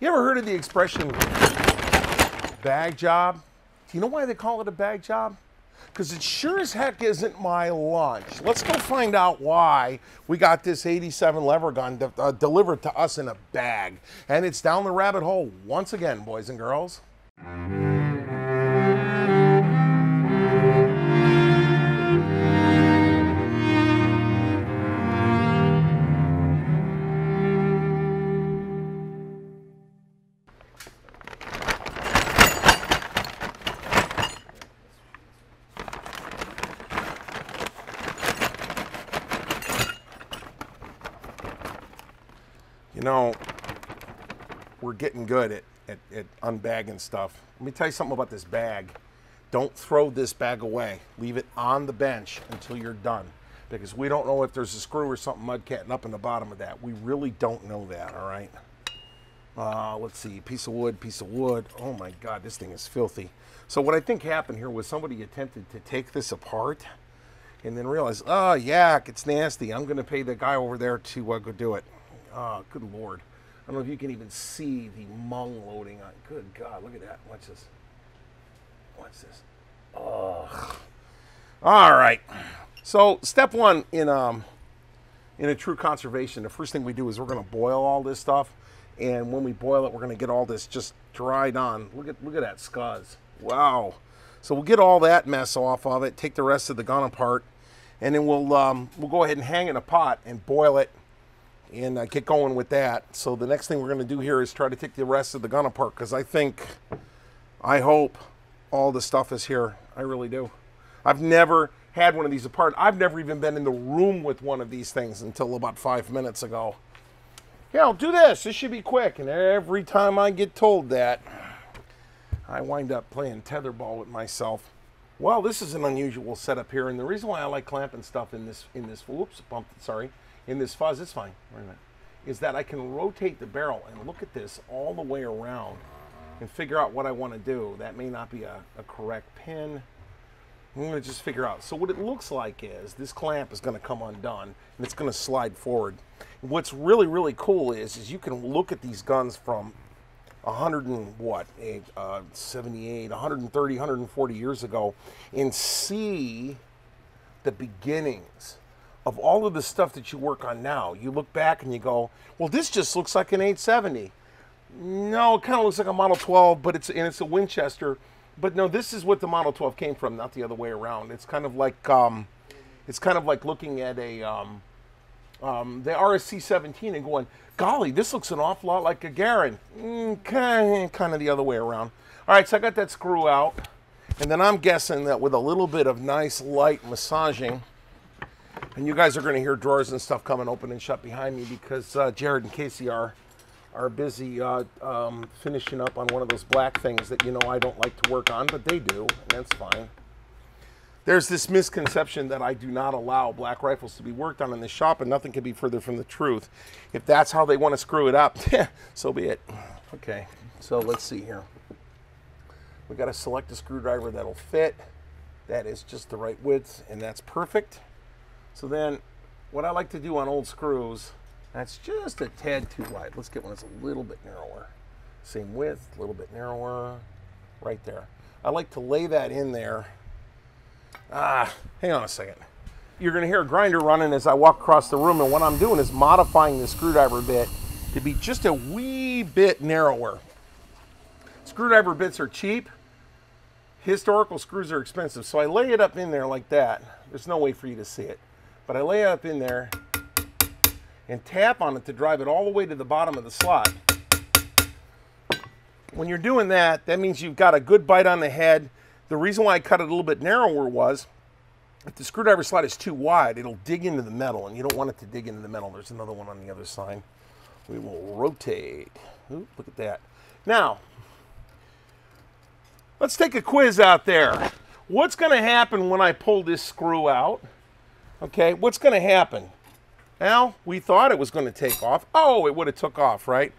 You ever heard of the expression bag job? Do you know why they call it a bag job? Because it sure as heck isn't my lunch. Let's go find out why we got this 87 lever gun de- uh, delivered to us in a bag. And it's down the rabbit hole once again, boys and girls. You know, we're getting good at, at, at unbagging stuff. Let me tell you something about this bag. Don't throw this bag away. Leave it on the bench until you're done. Because we don't know if there's a screw or something mudcatting up in the bottom of that. We really don't know that, all right? Uh, let's see, piece of wood, piece of wood. Oh my God, this thing is filthy. So what I think happened here was somebody attempted to take this apart and then realized, oh, yak, it's nasty. I'm going to pay the guy over there to uh, go do it. Oh, good Lord. I don't know if you can even see the mung loading on. Good God, look at that. Watch this. Watch this. Ugh. All right. So step one in um in a true conservation, the first thing we do is we're going to boil all this stuff, and when we boil it, we're going to get all this just dried on. Look at look at that scuzz. Wow. So we'll get all that mess off of it, take the rest of the gun apart, and then we'll um, we'll go ahead and hang in a pot and boil it and uh, get going with that. So the next thing we're going to do here is try to take the rest of the gun apart because I think, I hope all the stuff is here. I really do. I've never had one of these apart. I've never even been in the room with one of these things until about five minutes ago. Yeah, I'll do this. This should be quick. And every time I get told that, I wind up playing tetherball with myself. Well, this is an unusual setup here, and the reason why I like clamping stuff in this in this whoops, bump, sorry, in this fuzz, it's fine. Wait a minute. Is that I can rotate the barrel and look at this all the way around and figure out what I want to do. That may not be a, a correct pin. I'm going to just figure out. So what it looks like is this clamp is going to come undone and it's going to slide forward. What's really, really cool is, is you can look at these guns from 100 and what, uh, 78, 130, 140 years ago and see the beginnings of all of the stuff that you work on now. You look back and you go, well, this just looks like an 870. No, it kind of looks like a Model 12, but it's and it's a Winchester. But no, this is what the Model 12 came from, not the other way around. It's kind of like um, it's kind of like looking at a um, um, the RSC 17 and going, golly, this looks an awful lot like a Garand. Mm, kind, kind of the other way around. All right, so I got that screw out. And then I'm guessing that with a little bit of nice light massaging, and you guys are going to hear drawers and stuff coming open and shut behind me because uh, Jared and Casey are are busy uh, um, finishing up on one of those black things that you know I don't like to work on, but they do, and that's fine. There's this misconception that I do not allow black rifles to be worked on in the shop, and nothing could be further from the truth. If that's how they want to screw it up, so be it. Okay, so let's see here. We got to select a screwdriver that'll fit. That is just the right width, and that's perfect. So then, what I like to do on old screws, that's just a tad too wide. Let's get one that's a little bit narrower. Same width, a little bit narrower, right there. I like to lay that in there. Ah, hang on a second. You're gonna hear a grinder running as I walk across the room, and what I'm doing is modifying the screwdriver bit to be just a wee bit narrower. Screwdriver bits are cheap. Historical screws are expensive, so I lay it up in there like that. There's no way for you to see it. But I lay it up in there and tap on it to drive it all the way to the bottom of the slot. When you're doing that, that means you've got a good bite on the head. The reason why I cut it a little bit narrower was if the screwdriver slot is too wide, it'll dig into the metal, and you don't want it to dig into the metal. There's another one on the other side. We will rotate. Ooh, look at that. Now, let's take a quiz out there. What's going to happen when I pull this screw out? Okay, what's going to happen? Now, we thought it was going to take off. Oh, it would have took off, right?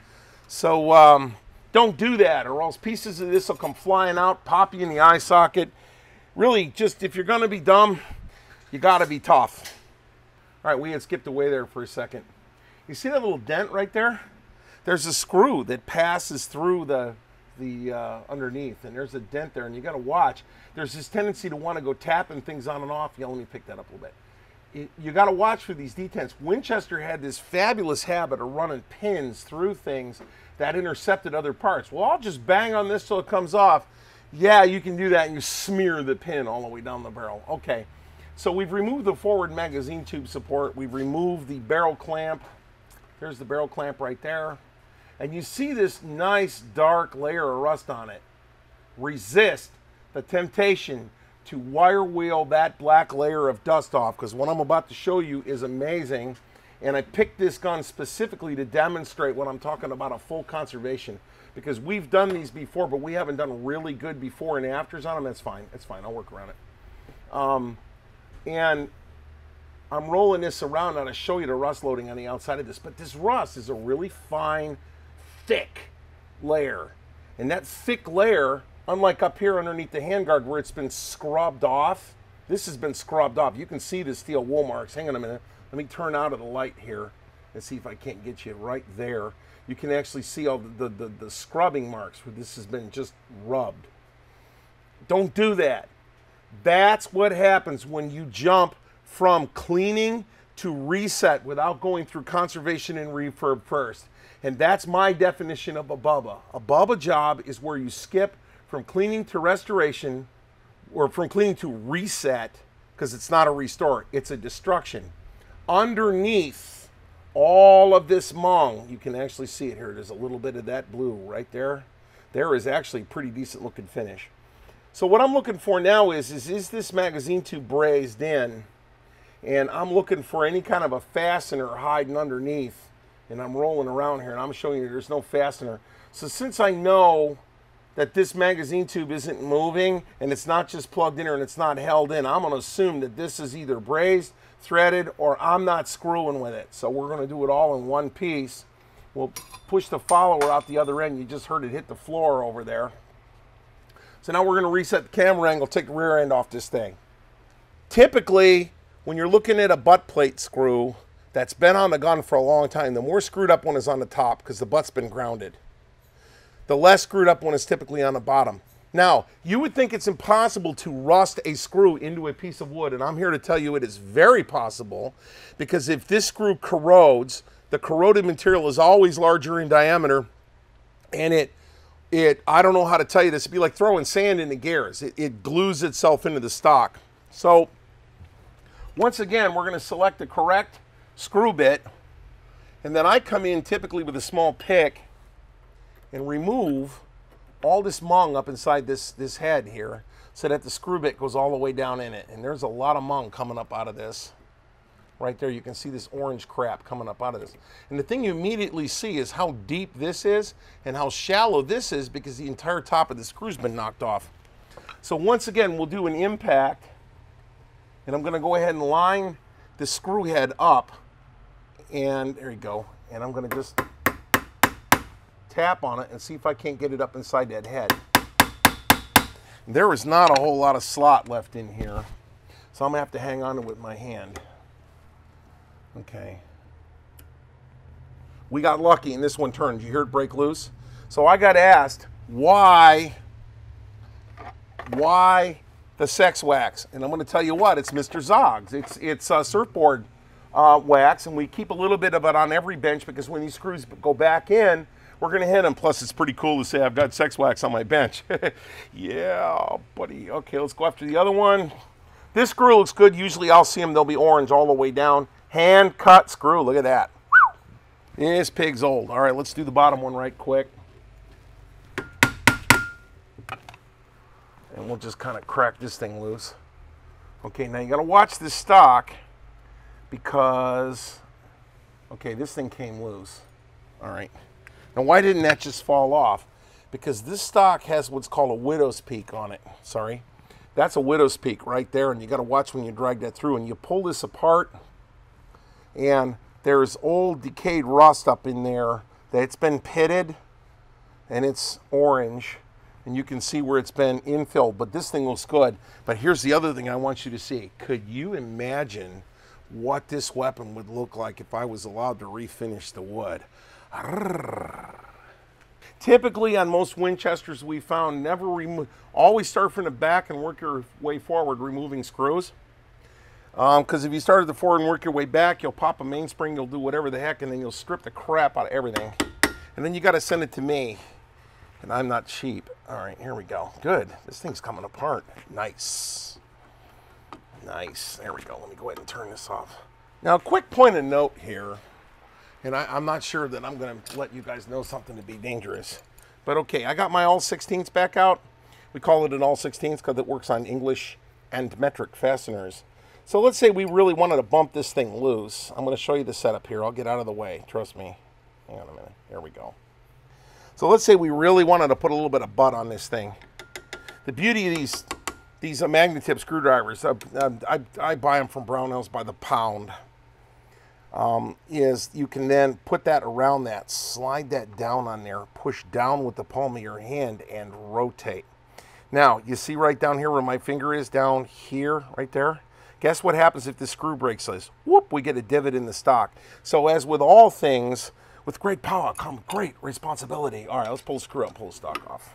So um, don't do that, or else pieces of this will come flying out, pop you in the eye socket. Really, just if you're going to be dumb, you got to be tough. All right, we had skipped away there for a second. You see that little dent right there? there's a screw that passes through the the uh, underneath, and there's a dent there, and you got to watch. There's this tendency to want to go tapping things on and off. Yeah, let me pick that up a little bit you got to watch for these detents. Winchester had this fabulous habit of running pins through things that intercepted other parts. Well, I'll just bang on this till it comes off. Yeah, you can do that and you smear the pin all the way down the barrel. Okay, so we've removed the forward magazine tube support. We've removed the barrel clamp. There's the barrel clamp right there. And you see this nice dark layer of rust on it. Resist the temptation to wire wheel that black layer of dust off because what I'm about to show you is amazing. And I picked this gun specifically to demonstrate what I'm talking about a full conservation because we've done these before, but we haven't done really good before and afters on them. That's fine. That's fine. I'll work around it. Um, and I'm rolling this around now to show you the rust loading on the outside of this. But this rust is a really fine, thick layer. And that thick layer Unlike up here underneath the handguard where it's been scrubbed off, this has been scrubbed off. You can see the steel wool marks. Hang on a minute. Let me turn out of the light here and see if I can't get you right there. You can actually see all the, the, the, the scrubbing marks where this has been just rubbed. Don't do that. That's what happens when you jump from cleaning to reset without going through conservation and refurb first. And that's my definition of a Bubba. A Bubba job is where you skip from cleaning to restoration or from cleaning to reset because it's not a restore, it's a destruction. Underneath all of this mung, you can actually see it here. There's a little bit of that blue right there. There is actually pretty decent looking finish. So what I'm looking for now is, is, is this magazine tube brazed in? And I'm looking for any kind of a fastener hiding underneath. And I'm rolling around here and I'm showing you there's no fastener. So since I know that this magazine tube isn't moving and it's not just plugged in and it's not held in. I'm going to assume that this is either brazed, threaded, or I'm not screwing with it. So we're going to do it all in one piece. We'll push the follower out the other end. You just heard it hit the floor over there. So now we're going to reset the camera angle, take the rear end off this thing. Typically, when you're looking at a butt plate screw that's been on the gun for a long time, the more screwed up one is on the top because the butt's been grounded. The less screwed up one is typically on the bottom. Now, you would think it's impossible to rust a screw into a piece of wood, and I'm here to tell you it is very possible because if this screw corrodes, the corroded material is always larger in diameter, and it, it I don't know how to tell you this, it'd be like throwing sand into gears. It, it glues itself into the stock. So, once again, we're going to select the correct screw bit, and then I come in typically with a small pick and remove all this mung up inside this, this head here so that the screw bit goes all the way down in it. And there's a lot of mung coming up out of this. Right there, you can see this orange crap coming up out of this. And the thing you immediately see is how deep this is and how shallow this is because the entire top of the screw's been knocked off. So once again, we'll do an impact and I'm gonna go ahead and line the screw head up and there you go. And I'm gonna just tap on it and see if I can't get it up inside that head. There is not a whole lot of slot left in here, so I'm gonna have to hang on to it with my hand. Okay. We got lucky and this one turned. You hear it break loose? So I got asked why, why the sex wax? And I'm gonna tell you what, it's Mr. Zog's. It's, it's a surfboard uh, wax and we keep a little bit of it on every bench because when these screws go back in, we're going to hit them. Plus, it's pretty cool to say I've got sex wax on my bench. yeah, buddy. Okay, let's go after the other one. This screw looks good. Usually I'll see them. They'll be orange all the way down. Hand cut screw. Look at that. This pig's old. All right, let's do the bottom one right quick. And we'll just kind of crack this thing loose. Okay, now you got to watch this stock because, okay, this thing came loose. All right. Now, why didn't that just fall off? Because this stock has what's called a widow's peak on it. Sorry. That's a widow's peak right there, and you got to watch when you drag that through. And you pull this apart, and there's old decayed rust up in there that's been pitted, and it's orange. And you can see where it's been infilled, but this thing looks good. But here's the other thing I want you to see. Could you imagine what this weapon would look like if I was allowed to refinish the wood? Typically, on most Winchesters we found, never remove. Always start from the back and work your way forward, removing screws. Because um, if you start at the forward and work your way back, you'll pop a mainspring, you'll do whatever the heck, and then you'll strip the crap out of everything. And then you got to send it to me, and I'm not cheap. All right, here we go. Good. This thing's coming apart. Nice. Nice. There we go. Let me go ahead and turn this off. Now, quick point of note here, and I, am not sure that I'm going to let you guys know something to be dangerous. But okay, I got my all 16ths back out. We call it an all 16ths because it works on English and metric fasteners. So let's say we really wanted to bump this thing loose. I'm going to show you the setup here. I'll get out of the way. Trust me. Hang on a minute. There we go. So let's say we really wanted to put a little bit of butt on this thing. The beauty of these these uh, Magna-Tip screwdrivers, uh, uh, I, I buy them from Brownells by the pound, um, is you can then put that around that, slide that down on there, push down with the palm of your hand and rotate. Now, you see right down here where my finger is, down here, right there? Guess what happens if the screw breaks this? Whoop, we get a divot in the stock. So as with all things, with great power comes great responsibility. All right, let's pull the screw up, pull the stock off.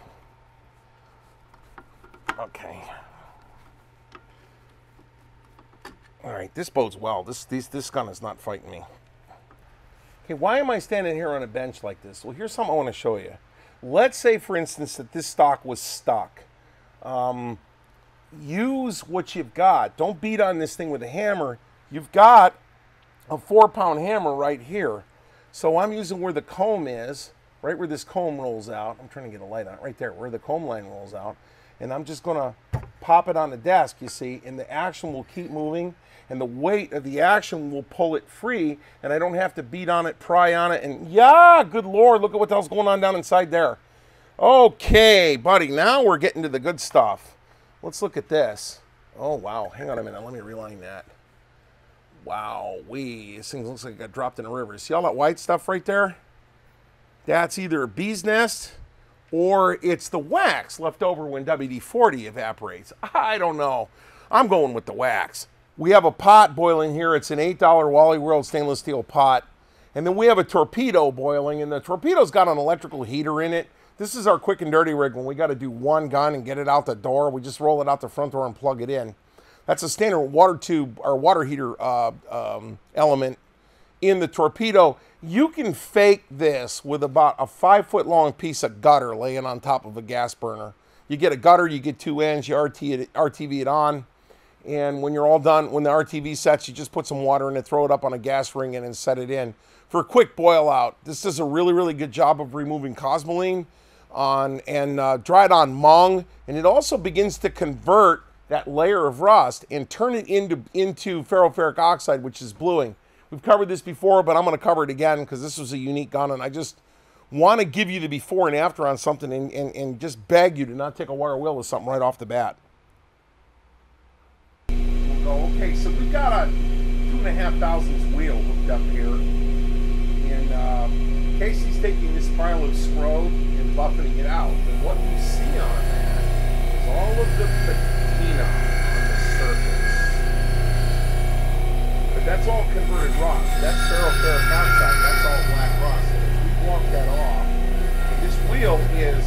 Okay. All right, this bodes well. This, this, this gun is not fighting me. Okay, why am I standing here on a bench like this? Well, here's something I want to show you. Let's say, for instance, that this stock was stuck. Um, use what you've got. Don't beat on this thing with a hammer. You've got a four pound hammer right here. So I'm using where the comb is, right where this comb rolls out. I'm trying to get a light on it, right there, where the comb line rolls out. And I'm just gonna pop it on the desk, you see, and the action will keep moving and the weight of the action will pull it free and I don't have to beat on it, pry on it, and yeah, good lord, look at what the hell's going on down inside there. Okay, buddy, now we're getting to the good stuff. Let's look at this. Oh, wow, hang on a minute, let me reline that. Wow, we this thing looks like it got dropped in a river. See all that white stuff right there? That's either a bee's nest or it's the wax left over when WD-40 evaporates. I don't know. I'm going with the wax. We have a pot boiling here. It's an $8 Wally World stainless steel pot. And then we have a torpedo boiling, and the torpedo's got an electrical heater in it. This is our quick and dirty rig when we got to do one gun and get it out the door. We just roll it out the front door and plug it in. That's a standard water tube or water heater uh, um, element in the torpedo. You can fake this with about a five foot long piece of gutter laying on top of a gas burner. You get a gutter, you get two ends, you RT it, RTV it on. And when you're all done, when the RTV sets, you just put some water in it, throw it up on a gas ring, and then set it in for a quick boil out. This does a really, really good job of removing cosmoline on and uh, dried on mung, and it also begins to convert that layer of rust and turn it into into ferroferric oxide, which is bluing. We've covered this before, but I'm going to cover it again because this was a unique gun, and I just want to give you the before and after on something, and, and, and just beg you to not take a wire wheel with something right off the bat. Okay, so we've got a two and a half thousandths wheel hooked up here. And uh, Casey's taking this pile of scrode and buffeting it out. And what you see on that is all of the patina that's all converted rust. That's ferroferric oxide. That's all black rust. And if we walk that off, this wheel is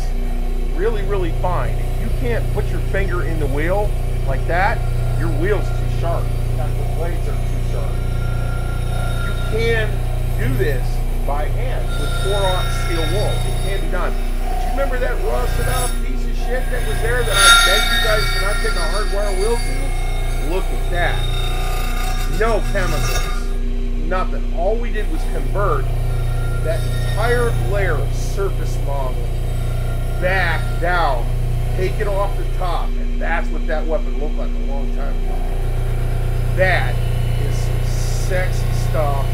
really, really fine. If you can't put your finger in the wheel like that, your wheel's too sharp. The blades are too sharp. You can do this by hand with 4-aught steel wool. It can be done. But you remember that rusted out piece of shit that was there that I begged you guys to not take a hardwire wheel to? Look at that. No chemicals. Nothing. All we did was convert that entire layer of surface mung back down, take it off the top, and that's what that weapon looked like a long time ago. That is some sexy stuff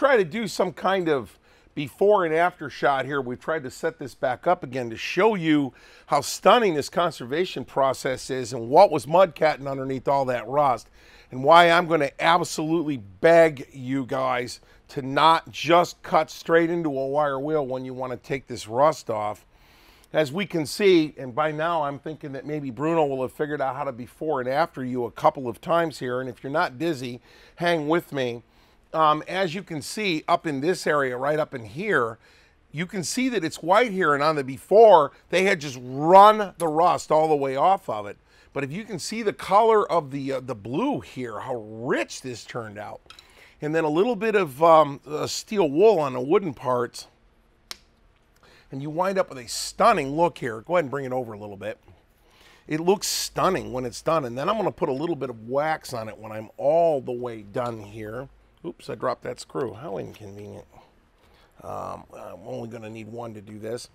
try to do some kind of before and after shot here. We've tried to set this back up again to show you how stunning this conservation process is and what was mudcatting underneath all that rust and why I'm going to absolutely beg you guys to not just cut straight into a wire wheel when you want to take this rust off. As we can see, and by now I'm thinking that maybe Bruno will have figured out how to before and after you a couple of times here. And if you're not dizzy, hang with me. Um, as you can see up in this area, right up in here, you can see that it's white here. And on the before, they had just run the rust all the way off of it. But if you can see the color of the, uh, the blue here, how rich this turned out and then a little bit of um, uh, steel wool on the wooden parts. And you wind up with a stunning look here. Go ahead and bring it over a little bit. It looks stunning when it's done. And then I'm going to put a little bit of wax on it when I'm all the way done here. Oops, I dropped that screw. How inconvenient. Um, I'm only going to need one to do this.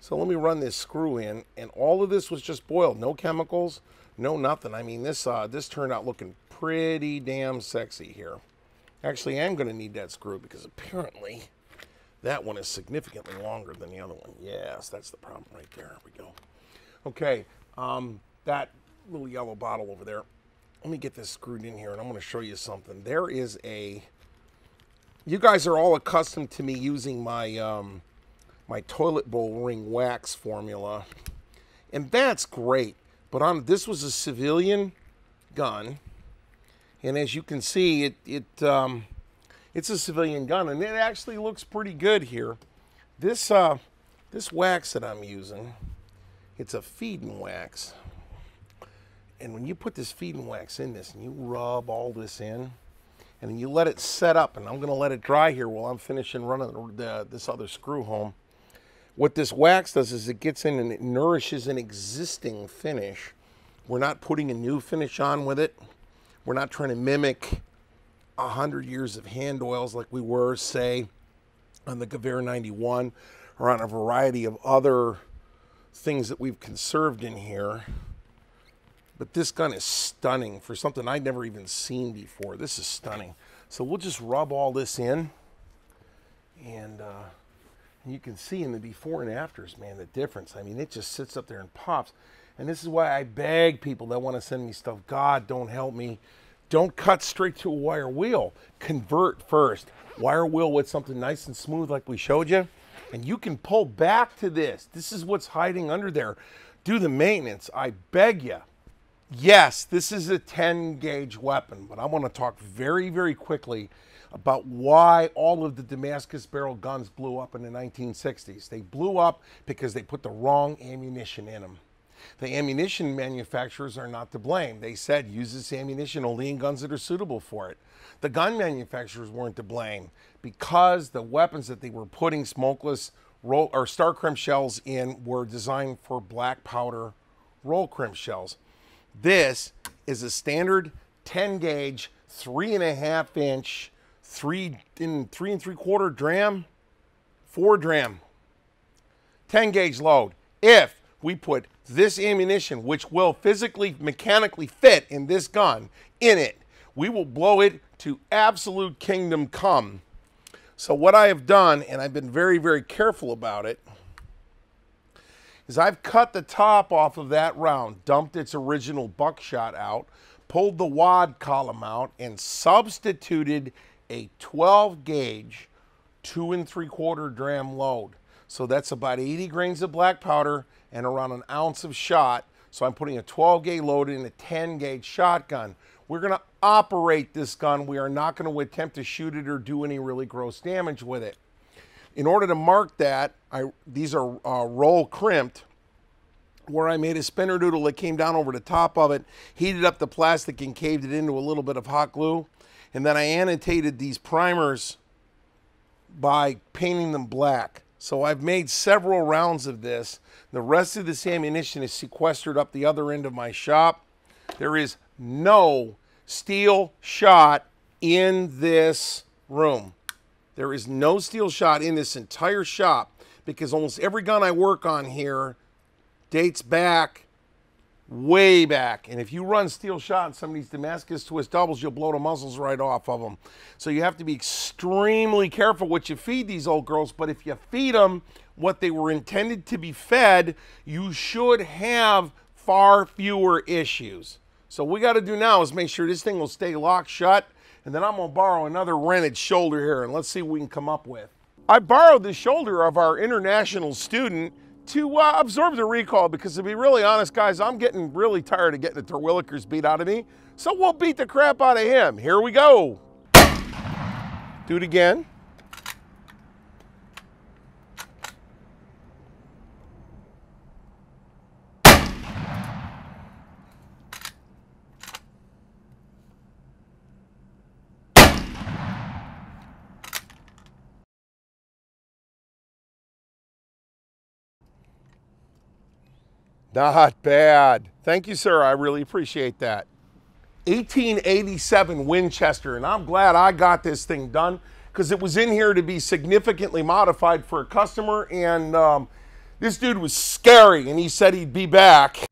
So let me run this screw in. And all of this was just boiled. No chemicals, no nothing. I mean, this, uh, this turned out looking pretty damn sexy here. Actually, I am going to need that screw because apparently that one is significantly longer than the other one. Yes, that's the problem right there. There we go. Okay, um, that little yellow bottle over there. Let me get this screwed in here and I'm going to show you something. There is a... You guys are all accustomed to me using my, um, my toilet bowl ring wax formula. And that's great. But on this was a civilian gun and as you can see, it, it um, it's a civilian gun, and it actually looks pretty good here. This, uh, this wax that I'm using, it's a feeding wax. And when you put this feeding wax in this and you rub all this in, and then you let it set up, and I'm going to let it dry here while I'm finishing running the, this other screw home. What this wax does is it gets in and it nourishes an existing finish. We're not putting a new finish on with it. We're not trying to mimic a hundred years of hand oils like we were, say, on the Gewehr 91 or on a variety of other things that we've conserved in here. But this gun is stunning for something I'd never even seen before. This is stunning. So we'll just rub all this in. And, uh, you can see in the before and afters, man, the difference. I mean, it just sits up there and pops. And this is why I beg people that want to send me stuff, God, don't help me. Don't cut straight to a wire wheel. Convert first. Wire wheel with something nice and smooth like we showed you. And you can pull back to this. This is what's hiding under there. Do the maintenance. I beg you. Yes, this is a 10 gauge weapon, but I want to talk very, very quickly about why all of the Damascus barrel guns blew up in the 1960s. They blew up because they put the wrong ammunition in them. The ammunition manufacturers are not to blame. They said use this ammunition only in guns that are suitable for it. The gun manufacturers weren't to blame because the weapons that they were putting smokeless roll or star crimp shells in were designed for black powder roll crimp shells. This is a standard 10 gauge, three and a half inch, three in three and three quarter dram, four dram, 10 gauge load. If we put this ammunition, which will physically, mechanically fit in this gun, in it. We will blow it to absolute kingdom come. So what I have done, and I've been very, very careful about it, is I've cut the top off of that round, dumped its original buckshot out, pulled the wad column out, and substituted a 12 gauge, two and three quarter dram load. So that's about 80 grains of black powder and around an ounce of shot. So I'm putting a 12 gauge load in a 10 gauge shotgun. We're going to operate this gun. We are not going to attempt to shoot it or do any really gross damage with it. In order to mark that, I, these are uh, roll crimped where I made a spinner doodle that came down over the top of it, heated up the plastic and caved it into a little bit of hot glue. And then I annotated these primers by painting them black. So I've made several rounds of this. The rest of this ammunition is sequestered up the other end of my shop. There is no steel shot in this room. There is no steel shot in this entire shop because almost every gun I work on here dates back way back. And if you run steel shot and some of these Damascus twist doubles, you'll blow the muzzles right off of them. So you have to be extremely careful what you feed these old girls. But if you feed them what they were intended to be fed, you should have far fewer issues. So what we got to do now is make sure this thing will stay locked shut. And then I'm to borrow another rented shoulder here and let's see what we can come up with. I borrowed the shoulder of our international student to uh, absorb the recall because to be really honest, guys, I'm getting really tired of getting the Terwillikers beat out of me. So we'll beat the crap out of him. Here we go. Do it again. Not bad. Thank you, sir. I really appreciate that. 1887 Winchester, and I'm glad I got this thing done because it was in here to be significantly modified for a customer, and um, this dude was scary, and he said he'd be back.